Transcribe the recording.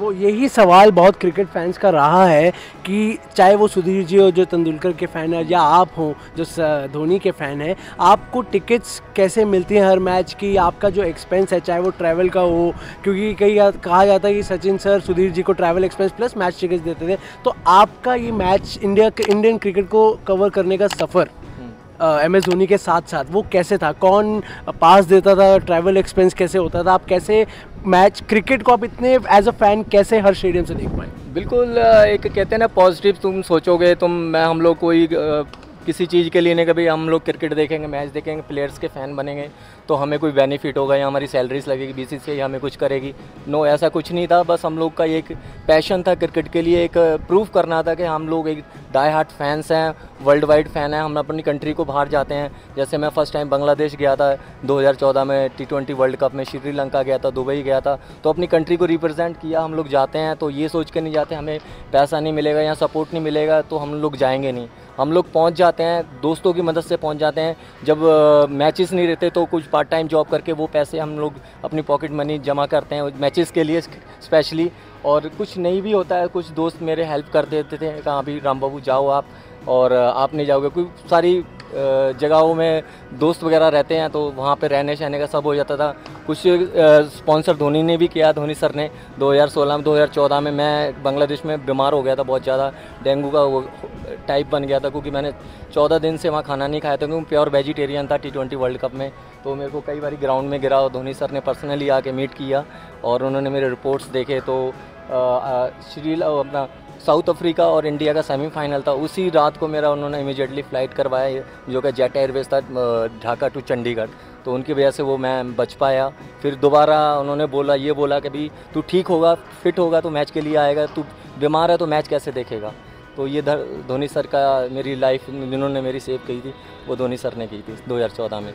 वो यही सवाल बहुत क्रिकेट फैंस का रहा है कि चाहे वो सुधीर जी हो, जो तेंदुलकर के फ़ैन है, या आप हों, जो धोनी के फ़ैन हैं, आपको टिकट्स कैसे मिलती हैं हर मैच की? आपका जो एक्सपेंस है, चाहे वो ट्रैवल का हो, क्योंकि कई कहा जाता है कि सचिन सर, सुधीर जी को travel expense plus match tickets देते थे। तो आपका ये मैच इंडिया इंडियन क्रिकेट को कवर करने का सफ़र एम एस धोनी के साथ साथ वो कैसे था? कौन पास देता था? ट्रैवल एक्सपेंस कैसे होता था? आप कैसे मैच क्रिकेट को आप इतने एज अ फ़ैन कैसे हर स्टेडियम से देख पाए? बिल्कुल एक कहते हैं ना पॉजिटिव तुम सोचोगे, तुम, मैं, हम लोग कोई किसी चीज़ के लिए नहीं, कभी हम लोग क्रिकेट देखेंगे, मैच देखेंगे, प्लेयर्स के फ़ैन बनेंगे तो हमें कोई बेनिफिट होगा या हमारी सैलरीज लगेगी बी सी हमें कुछ करेगी। नो, ऐसा कुछ नहीं था, बस हम लोग का एक पैशन था क्रिकेट के लिए, एक प्रूफ करना था कि हम लोग एक डाई हार्ट फैंस हैं वर्ल्ड वाइड फ़ैन हैं, हम अपनी कंट्री को बाहर जाते हैं। जैसे मैं फ़र्स्ट टाइम बांग्लादेश गया था 2014 में टी ट्वेंटी वर्ल्ड कप में श्रीलंका गया था, दुबई गया था तो अपनी कंट्री को रिप्रेजेंट किया, हम लोग जाते हैं तो ये सोच के नहीं जाते, हमें पैसा नहीं मिलेगा या सपोर्ट नहीं मिलेगा तो हम लोग जाएँगे नहीं। हम लोग पहुँच जाते हैं, दोस्तों की मदद से पहुँच जाते हैं। जब मैचेस नहीं रहते तो कुछ पार्ट टाइम जॉब करके वो पैसे हम लोग अपनी पॉकेट मनी जमा करते हैं मैचेस के लिए स्पेशली और कुछ नहीं भी होता है, कुछ दोस्त मेरे हेल्प कर देते थे, कहाँ भी राम बाबू जाओ आप और आप नहीं जाओगे। कोई सारी जगहों में दोस्त वगैरह रहते हैं तो वहाँ पे रहने सहने का सब हो जाता था। कुछ स्पॉन्सर धोनी ने भी किया, धोनी सर ने। 2016 में 2014 में मैं बांग्लादेश में बीमार हो गया था बहुत ज़्यादा। डेंगू का वो टाइप बन गया था, क्योंकि मैंने 14 दिन से वहाँ खाना नहीं खाया था, क्योंकि प्योर वेजिटेरियन था टी वर्ल्ड कप में। तो मेरे को कई बार ग्राउंड में गिरा, धोनी सर ने पर्सनली आके मीट किया और उन्होंने मेरे रिपोर्ट्स देखे तो श्री अपना साउथ अफ्रीका और इंडिया का सेमीफाइनल था। उसी रात को मेरा उन्होंने इमीडिएटली फ़्लाइट करवाया, जो कि जेट एयरवेज था ढाका टू चंडीगढ़। तो उनकी वजह से वो मैं बच पाया। फिर दोबारा उन्होंने बोला, ये बोला कि भाई तू ठीक होगा फिट होगा तो मैच के लिए आएगा, तू बीमार है तो मैच कैसे देखेगा? तो ये धोनी सर का मेरी लाइफ जिन्होंने मेरी सेव की थी, वो धोनी सर ने की थी 2014 में।